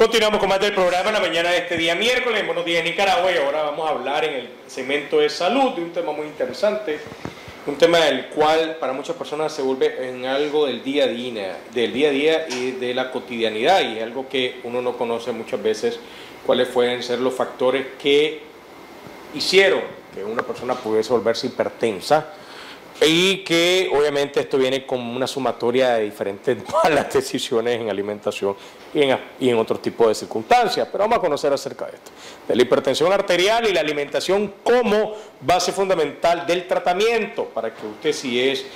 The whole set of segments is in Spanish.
Continuamos con más del programa en la mañana de este día miércoles. Buenos días Nicaragua y ahora vamos a hablar en el segmento de salud de un tema muy interesante, un tema del cual para muchas personas se vuelve en algo del día a día, del día a día y de la cotidianidad y algo que uno no conoce muchas veces cuáles pueden ser los factores que hicieron que una persona pudiese volverse hipertensa y que obviamente esto viene como una sumatoria de diferentes malas decisiones en alimentación y en, y en otro tipo de circunstancias. Pero vamos a conocer acerca de esto, de la hipertensión arterial y la alimentación como base fundamental del tratamiento para que usted si es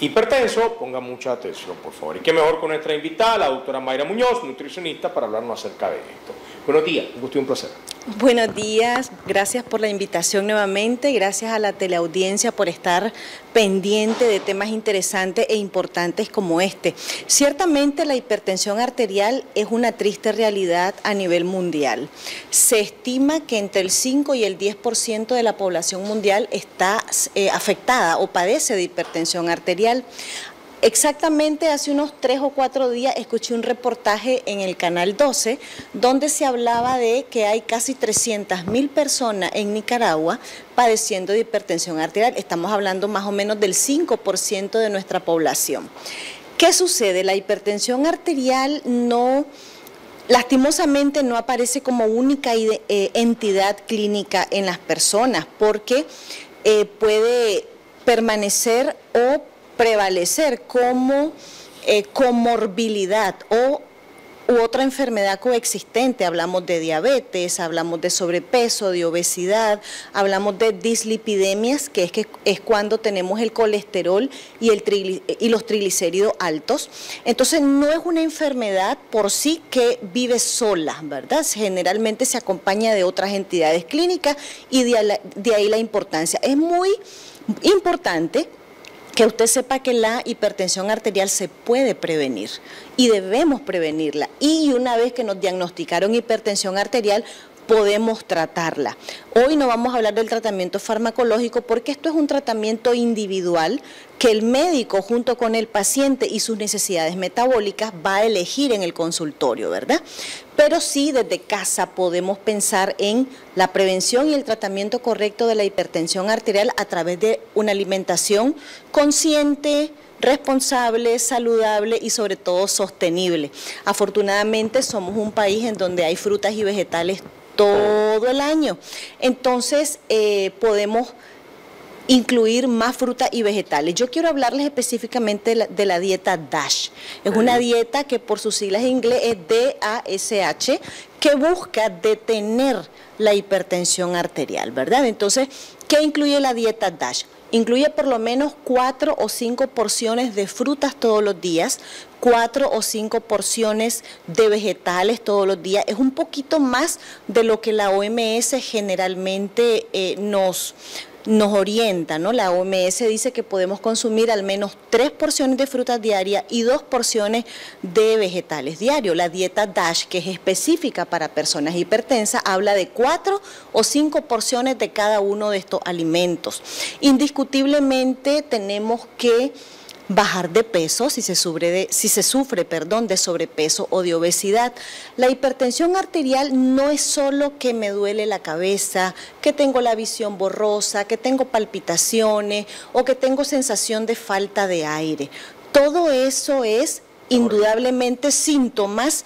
hipertenso ponga mucha atención, por favor. Y qué mejor con nuestra invitada, la doctora Mayra Muñoz, nutricionista, para hablarnos acerca de esto. Buenos días, un un placer. Buenos días, gracias por la invitación nuevamente, gracias a la teleaudiencia por estar pendiente de temas interesantes e importantes como este. Ciertamente la hipertensión arterial es una triste realidad a nivel mundial. Se estima que entre el 5 y el 10% de la población mundial está eh, afectada o padece de hipertensión arterial. Exactamente hace unos tres o cuatro días escuché un reportaje en el Canal 12 donde se hablaba de que hay casi 300 mil personas en Nicaragua padeciendo de hipertensión arterial. Estamos hablando más o menos del 5% de nuestra población. ¿Qué sucede? La hipertensión arterial no lastimosamente no aparece como única eh, entidad clínica en las personas porque eh, puede permanecer o prevalecer como eh, comorbilidad o u otra enfermedad coexistente. Hablamos de diabetes, hablamos de sobrepeso, de obesidad, hablamos de dislipidemias, que es, que es cuando tenemos el colesterol y, el y los triglicéridos altos. Entonces no es una enfermedad por sí que vive sola, ¿verdad? Generalmente se acompaña de otras entidades clínicas y de ahí la importancia. Es muy importante que usted sepa que la hipertensión arterial se puede prevenir y debemos prevenirla. Y una vez que nos diagnosticaron hipertensión arterial, podemos tratarla. Hoy no vamos a hablar del tratamiento farmacológico porque esto es un tratamiento individual que el médico junto con el paciente y sus necesidades metabólicas va a elegir en el consultorio, ¿verdad? Pero sí desde casa podemos pensar en la prevención y el tratamiento correcto de la hipertensión arterial a través de una alimentación consciente, responsable, saludable y sobre todo sostenible. Afortunadamente somos un país en donde hay frutas y vegetales todo el año. Entonces eh, podemos incluir más fruta y vegetales. Yo quiero hablarles específicamente de la, dieta DASH. Es una dieta que por sus siglas en inglés es DASH, que busca detener la hipertensión arterial, ¿verdad? Entonces, ¿qué incluye la dieta DASH? Incluye por lo menos cuatro o cinco porciones de frutas todos los días, cuatro o cinco porciones de vegetales todos los días. Es un poquito más de lo que la OMS generalmente eh, nos, nos orienta, ¿no? La OMS dice que podemos consumir al menos tres porciones de frutas diarias y dos porciones de vegetales diarios. La dieta DASH, que es específica para personas hipertensas, habla de cuatro o cinco porciones de cada uno de estos alimentos. Indiscutiblemente tenemos que bajar de peso si se sufre, de, si se sufre perdón, de sobrepeso o de obesidad. La hipertensión arterial no es solo que me duele la cabeza, que tengo la visión borrosa, que tengo palpitaciones o que tengo sensación de falta de aire. Todo eso es indudablemente síntomas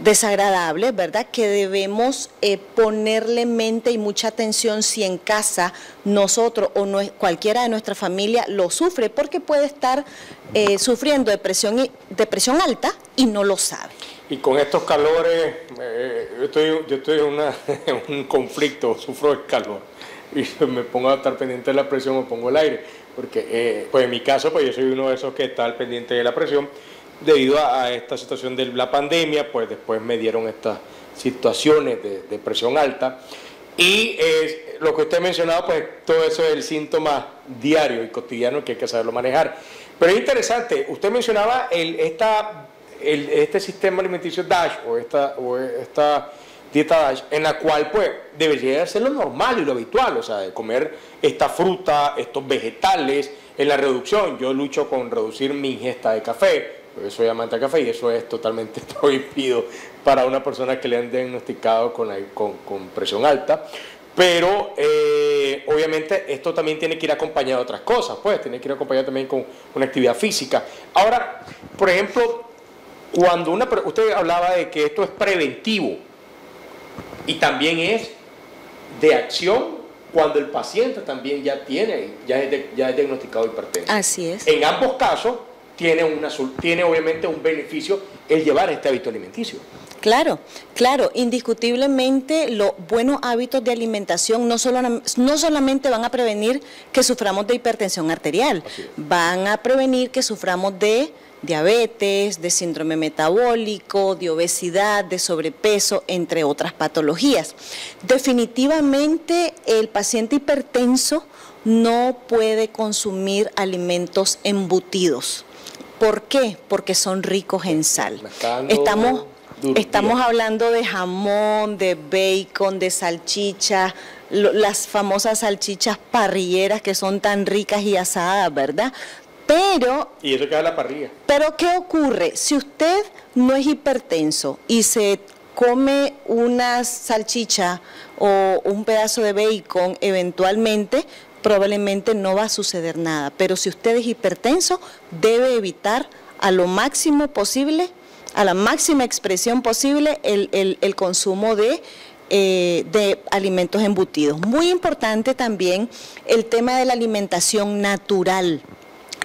desagradable, ¿verdad? Que debemos eh, ponerle mente y mucha atención si en casa nosotros o no, cualquiera de nuestra familia lo sufre, porque puede estar eh, sufriendo depresión, depresión alta y no lo sabe. Y con estos calores, eh, yo estoy, yo estoy en, un conflicto, sufro el calor y me pongo a estar pendiente de la presión, me pongo el aire, porque pues en mi caso, pues yo soy uno de esos que está al pendiente de la presión debido a, esta situación de la pandemia, pues después me dieron estas situaciones de, presión alta. Y lo que usted ha mencionado, pues todo eso es el síntoma diario y cotidiano que hay que saberlo manejar. Pero es interesante, usted mencionaba esta, este sistema alimenticio DASH o esta, esta dieta DASH, en la cual pues debería ser lo normal y lo habitual, o sea, de comer esta fruta, estos vegetales, en la reducción. Yo lucho con reducir mi ingesta de café, eso es manta café y eso es totalmente prohibido para una persona que le han diagnosticado con, con, presión alta. Pero eh, obviamente esto también tiene que ir acompañado de otras cosas, pues tiene que ir acompañado también con una actividad física. Ahora, por ejemplo, cuando una usted hablaba de que esto es preventivo y también es de acción cuando el paciente también ya tiene, ya es, ya es diagnosticado hipertensión. Así es. En ambos casos tiene, una, tiene obviamente un beneficio el llevar este hábito alimenticio. Claro, claro, indiscutiblemente los buenos hábitos de alimentación no, solo, no solamente van a prevenir que suframos de hipertensión arterial, van a prevenir que suframos de diabetes, de síndrome metabólico, de obesidad, de sobrepeso, entre otras patologías. Definitivamente el paciente hipertenso no puede consumir alimentos embutidos. ¿Por qué? Porque son ricos en sal. Estamos, estamos hablando de jamón, de bacon, de salchicha, las famosas salchichas parrilleras que son tan ricas y asadas, ¿verdad? Pero... Y eso queda la parrilla. Pero ¿qué ocurre? Si usted no es hipertenso y se come una salchicha o un pedazo de bacon eventualmente, probablemente no va a suceder nada. Pero si usted es hipertenso, debe evitar a lo máximo posible, a la máxima expresión posible, el, consumo de eh, de alimentos embutidos. Muy importante también el tema de la alimentación natural.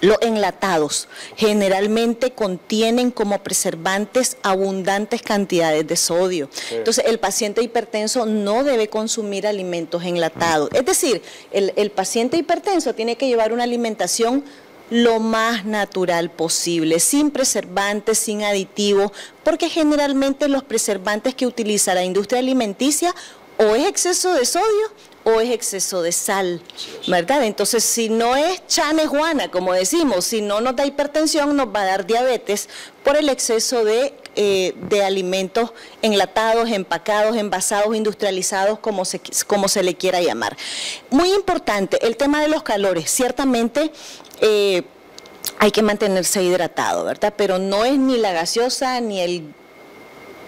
Los enlatados generalmente contienen como preservantes abundantes cantidades de sodio. Entonces, el paciente hipertenso no debe consumir alimentos enlatados. Es decir, el, el paciente hipertenso tiene que llevar una alimentación lo más natural posible, sin preservantes, sin aditivos, porque generalmente los preservantes que utiliza la industria alimenticia o es exceso de sodio es exceso de sal, ¿verdad? Entonces, si no es chanejuana, como decimos, si no nos da hipertensión, nos va a dar diabetes por el exceso de, eh, de alimentos enlatados, empacados, envasados, industrializados, como se, como se le quiera llamar. Muy importante, el tema de los calores. Ciertamente, eh, hay que mantenerse hidratado, ¿verdad? Pero no es ni la gaseosa ni el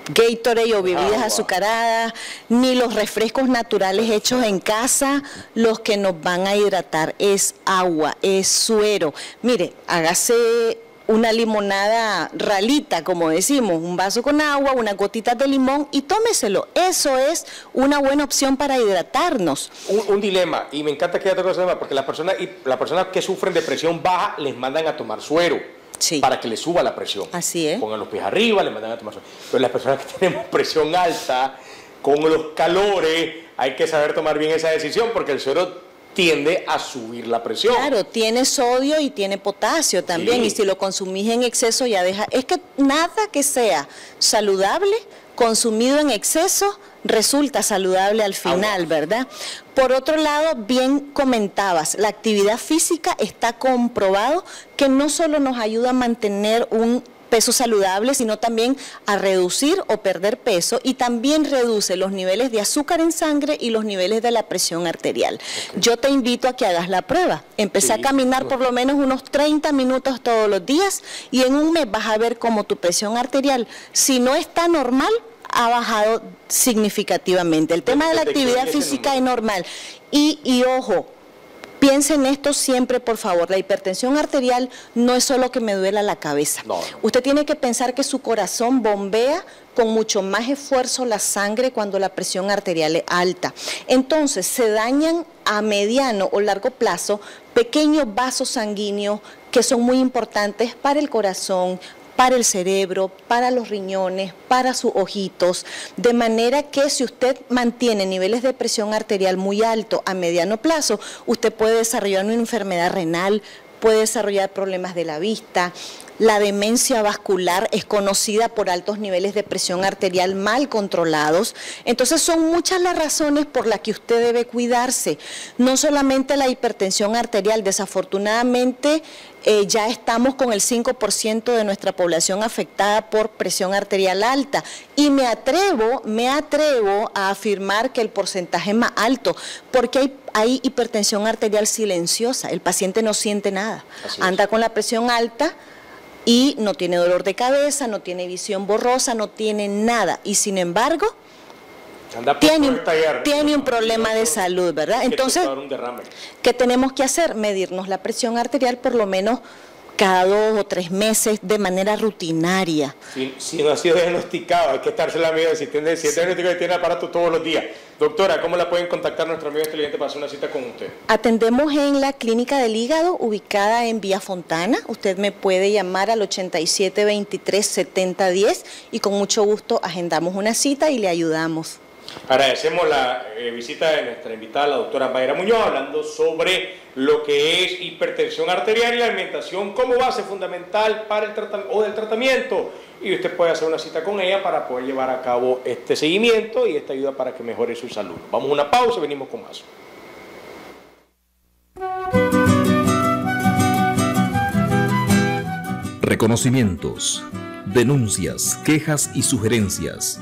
Gatorade o bebidas azucaradas, ni los refrescos naturales hechos en casa, los que nos van a hidratar es agua, es suero. Mire, hágase una limonada ralita, como decimos, un vaso con agua, unas gotitas de limón y tómeselo. Eso es una buena opción para hidratarnos. Un, dilema, y me encanta que ya toque ese tema, porque las personas, las personas que sufren de presión baja les mandan a tomar suero para que le suba la presión. Así es. Pongan los pies arriba, le mandan a tomar Pero las personas que tenemos presión alta, con los calores, hay que saber tomar bien esa decisión porque el suero tiende a subir la presión. Claro, tiene sodio y tiene potasio también, y si lo consumís en exceso ya deja... Es que nada que sea saludable, consumido en exceso, resulta saludable al final, ¿verdad? Por otro lado, bien comentabas, la actividad física está comprobado que no solo nos ayuda a mantener un peso saludable, sino también a reducir o perder peso y también reduce los niveles de azúcar en sangre y los niveles de la presión arterial. Yo te invito a que hagas la prueba. Empecé a caminar por lo menos unos 30 minutos todos los días y en un mes vas a ver cómo tu presión arterial, si no está normal, ha bajado significativamente. El tema de la actividad física es normal. Y, y ojo, Piensen esto siempre, por favor. La hipertensión arterial no es solo que me duela la cabeza. Usted tiene que pensar que su corazón bombea con mucho más esfuerzo la sangre cuando la presión arterial es alta. Entonces, se dañan a mediano o largo plazo pequeños vasos sanguíneos que son muy importantes para el corazón, para el cerebro, para los riñones, para sus ojitos, de manera que si usted mantiene niveles de presión arterial muy alto a mediano plazo, usted puede desarrollar una enfermedad renal, puede desarrollar problemas de la vista, la demencia vascular es conocida por altos niveles de presión arterial mal controlados. Entonces son muchas las razones por las que usted debe cuidarse. No solamente la hipertensión arterial, desafortunadamente eh, ya estamos con el 5% de nuestra población afectada por presión arterial alta. Y me atrevo, me atrevo a afirmar que el porcentaje es más alto, porque hay, hay hipertensión arterial silenciosa. El paciente no siente nada. Anda con la presión alta y no tiene dolor de cabeza, no tiene visión borrosa, no tiene nada. Y sin embargo, tiene un, tiene un problema de salud, ¿verdad? Entonces, ¿qué tenemos que hacer? Medirnos la presión arterial por lo menos cada dos o tres meses de manera rutinaria. Si, no ha sido diagnosticado, hay que estarse la medida. Si tiene, si diagnosticado y tiene aparato todos los días. Doctora, ¿cómo la pueden contactar nuestro amigo inteligente para hacer una cita con usted? Atendemos en la clínica del hígado, ubicada en Vía Fontana. Usted me puede llamar al 87 23 70 10 y con mucho gusto agendamos una cita y le ayudamos. Agradecemos la eh, visita de nuestra invitada, la doctora Mayra Muñoz, hablando sobre lo que es hipertensión arterial y la alimentación como base fundamental para el tratamiento o del tratamiento. Y usted puede hacer una cita con ella para poder llevar a cabo este seguimiento y esta ayuda para que mejore su salud. Vamos a una pausa y venimos con más. Reconocimientos, denuncias, quejas y sugerencias